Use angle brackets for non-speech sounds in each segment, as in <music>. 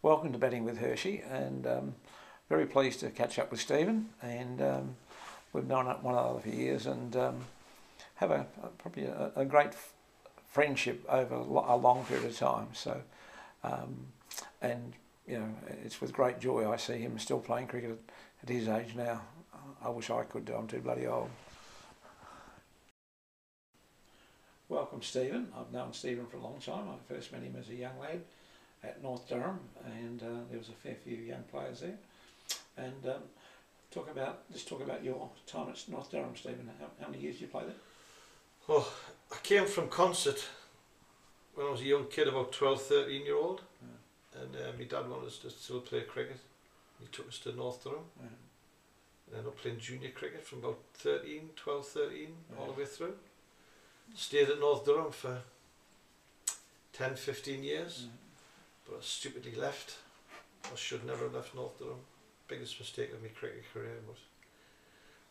welcome to Batting with Hirschy, and um, very pleased to catch up with Stephen. And um, we've known one another for years, and um, have a, a probably a, a, great friendship over a long period of time. So, um, and you know, it's with great joy I see him still playing cricket at, at his age now. I wish I could do. I'm too bloody old. Welcome, Stephen. I've known Stephen for a long time. I first met him as a young lad at North Durham, and uh, there was a fair few young players there. And um, talk about just talk about your time at North Durham, Stephen. How, how many years did you play there? Oh, I came from Consett when I was a young kid, about 12, 13 year old, yeah. and uh, my dad wanted us to still play cricket. He took us to North Durham. Yeah. And ended up playing junior cricket from about 13, 12, 13, yeah. all the way through. Stayed at North Durham for 10, 15 years but stupidly left. I should never have left North Durham. Biggest mistake of my cricket career was.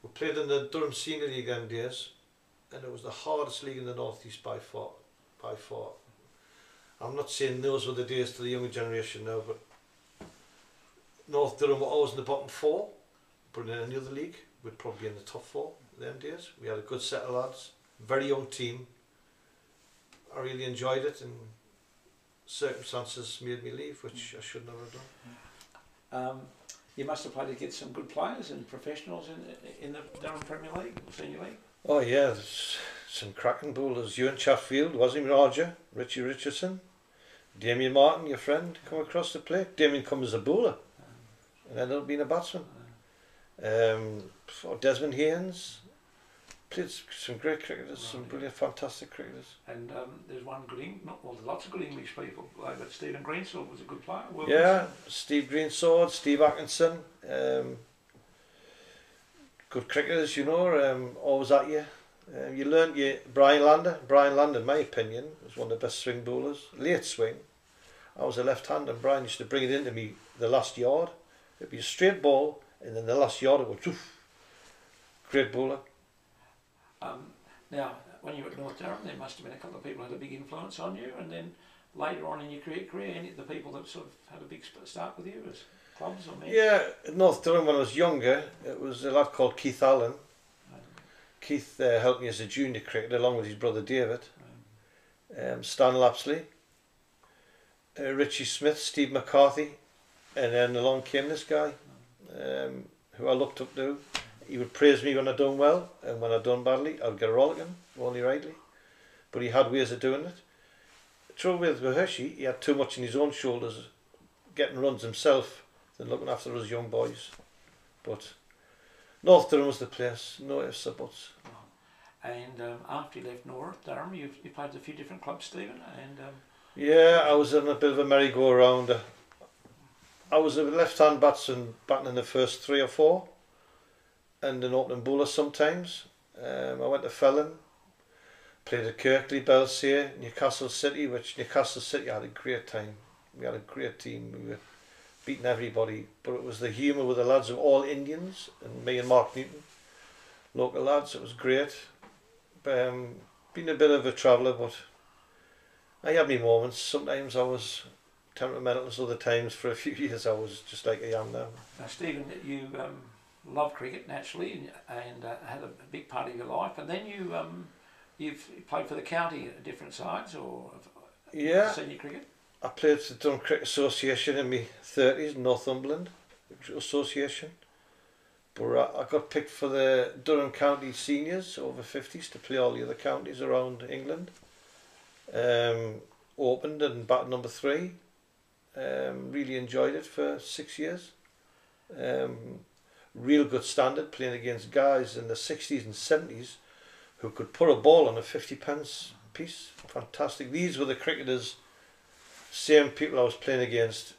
We played in the Durham Senior League them days, and it was the hardest league in the Northeast by far. By far. I'm not saying those were the days to the younger generation now, but North Durham were always in the bottom four, but in any other league, we'd probably be in the top four them days. We had a good set of lads, very young team. I really enjoyed it and circumstances made me leave, which I should never have done. Um, you must have played against some good players and professionals in in the Durham Premier League, Senior League. Oh yeah, some cracking bowlers. Ewen Chatfield, Wasim Raja, Richie Richardson, Damien Martyn, your friend, come across the plate. Damien comes as a bowler, and ended up being a batsman. Um, Desmond Haynes, played some great cricketers, right, some brilliant, fantastic cricketers. And um, there's one good, Eng- not well, there's lots of good English people, like, but Stephen Greensword was a good player. yeah, Steve Greensword, Steve Atkinson, um, good cricketers, you know, um, always at you. Um, you learnt you Brian Lander. Brian Lander, in my opinion, was one of the best swing bowlers. Late swing. I was a left hand, and Brian used to bring it into me the last yard. It'd be a straight ball, and then the last yard it would. Oof, great bowler. Um, now, when you were at North Durham, there must have been a couple of people who had a big influence on you, and then later on in your career, career any the people that sort of had a big start with you as clubs or men? Yeah, at North Durham when I was younger, it was a lad called Keith Allen. Keith uh, helped me as a junior cricketer along with his brother David. Um, Stan Lapsley, uh, Richie Smith, Steve McCarthy, and then along came this guy um, who I looked up to he would praise me when I'd done well, and when I'd done badly, I'd get a rollicking, only rightly. But he had ways of doing it. The trouble with Hirschy, he had too much in his own shoulders, getting runs himself, than looking after us young boys. But North Durham was the place, no ifs or buts. And um, after you left North Durham, you you played a few different clubs, Stephen, and. Um, yeah, I was in a bit of a merry-go-round. I was a left-hand batsman batting in the first three or four and an opening bowler sometimes. Um, I went to Felling, played at Kirkley, Belsay, Newcastle City, which Newcastle City had a great time. We had a great team. We were beating everybody, but it was the humour with the lads of all Indians and me and Mark Newton, local lads. It was great. Um, been a bit of a traveller, but I had my moments. Sometimes I was temperamental, other times for a few <laughs> years I was just like I am now. Now, Stephen, you um, love cricket naturally and, and uh, had a big part of your life, and then you um, you've played for the county at different sides or yeah senior cricket. I played for the Durham Cricket Association in my thirties, Northumberland Association. But I got picked for the Durham County seniors over fifties to play all the other counties around England. Um, opened and bat number three. Um, really enjoyed it for six years. Um, real good standard playing against guys in the 60s and 70s who could put a ball on a 50 pence piece. Fantastic. These were the cricketers, same people I was playing against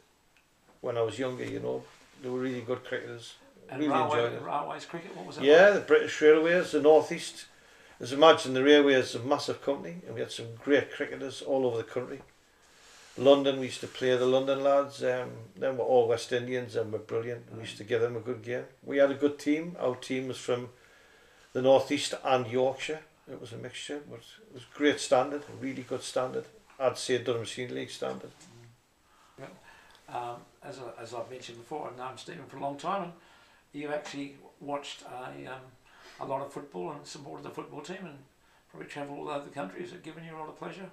when I was younger, you know. They were really good cricketers. And really railway, enjoyed it. Railways cricket, what was that? Yeah, like? the British Railways, the North East. As imagine the Railways a massive company and we had some great cricketers all over the country. London, we used to play the London lads. Um, them were all West Indians and were brilliant. We used to give them a good game. We had a good team. Our team was from the North East and Yorkshire. It was a mixture, but it was great standard, really good standard. I'd say Durham Senior League standard. Um, as, I, as I've mentioned before, I've known Stephen for a long time, and you've actually watched a, um, a lot of football and supported the football team, and probably travelled all over the country. Has it given you a lot of pleasure?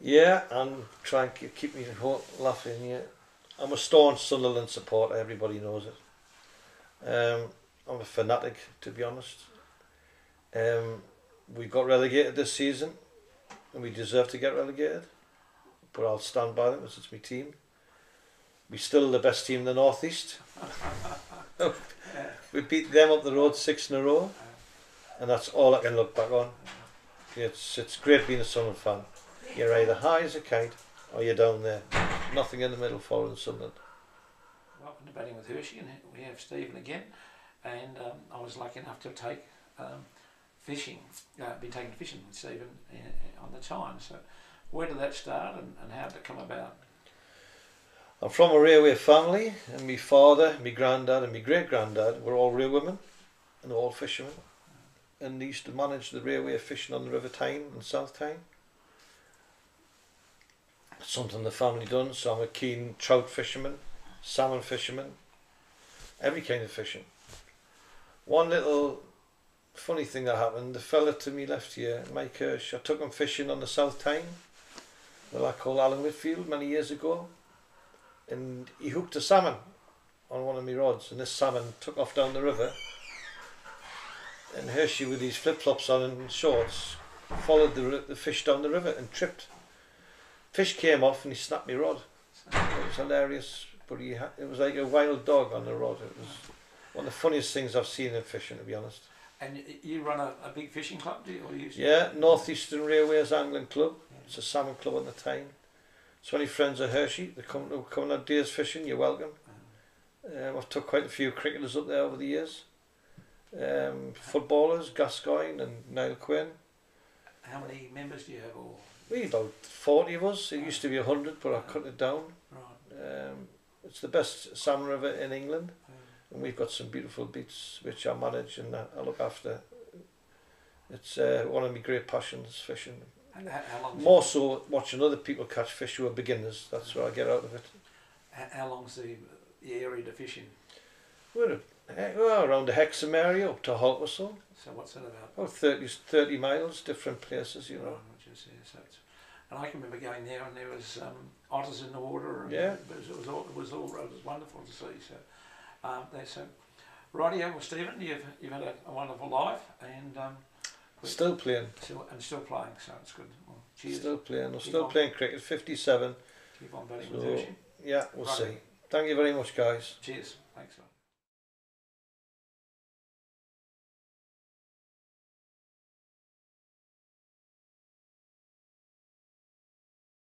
Yeah, and try and keep, keep me laughing. Yeah, I'm a staunch Sunderland supporter. Everybody knows it. Um, I'm a fanatic, to be honest. Um, we got relegated this season, and we deserve to get relegated. But I'll stand by them because it's my team. We're still the best team in the northeast. <laughs> we beat them up the road six in a row, and that's all I can look back on. It's it's great being a Sunderland fan. You're either high as a kite or you're down there. Nothing in the middle following Sunderland. Welcome to Batting with Hirschy, and we have Stephen again. And um, I was lucky enough to take um, fishing, uh, be taken fishing with Stephen uh, on the time. So, where did that start, and, and how did it come about? I'm from a railway family, and my father, my granddad, and my great granddad were all railwaymen and all fishermen. And they used to manage the railway fishing on the River Tyne and South Tyne. Something the family done, so I'm a keen trout fisherman, salmon fisherman, every kind of fishing. One little funny thing that happened, the fella to me left here, Mike Hirsch, I took him fishing on the South Tyne, the lad called Alan Whitfield many years ago and he hooked a salmon on one of my rods, and this salmon took off down the river. And Hirschy, with his flip flops on and shorts, followed the, the fish down the river and tripped. Fish came off and he snapped my rod. It was hilarious, but he ha- it was like a wild dog on the rod. It was one of the funniest things I've seen in fishing, to be honest. And you run a, a big fishing club, do you? Or you Yeah, Northeastern Railways Angling Club. It's a salmon club on the Tyne. So any friends of Hirschy, they come to come on days fishing, you're welcome. Um, I've took quite a few cricketers up there over the years. Um, footballers, Gascoigne and Niall Quinn. How many members do you have? Or We about 40 of us. It used to be 100, but I cut it down. right? Um, it's the best salmon river in England, and we've got some beautiful beats which I manage and I look after. It's uh, one of my great passions, fishing. and how, how long? More so watching other people catch fish who are beginners. That's what I get out of it. How, long's the, the area to fish in? We're, well, around the Hexham area up to Haltwhistle. So what's that about? About 30, 30 miles, different places, you know. Right, is, yeah, so it's, and I can remember going there and there was um, otters in the water. And Yeah. It was, it was all it was all it was wonderful to see. So, um, they so, rightio. Well, Stephen, you've you've had a, a wonderful life and um, Still playing, still and still playing. So it's good. Well, cheers. still playing. I'm still on. playing cricket, 57. Keep on batting with So, Hirschy. yeah, we'll Right. see. Thank you very much, guys. Cheers. Thanks. a lot.